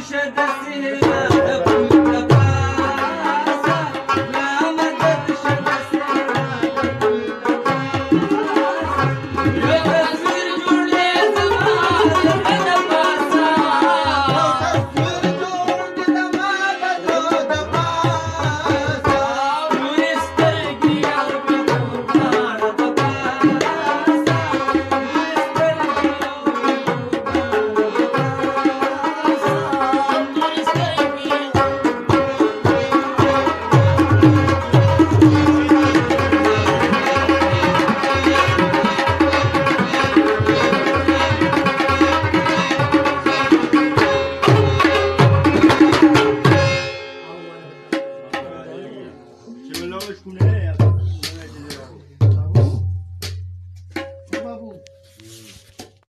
مرشد السهيان